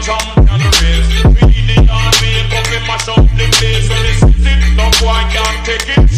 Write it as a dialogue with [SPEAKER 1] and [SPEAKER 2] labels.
[SPEAKER 1] champion race. We the army, but we mash up the place. When it's it, no boy can't take it.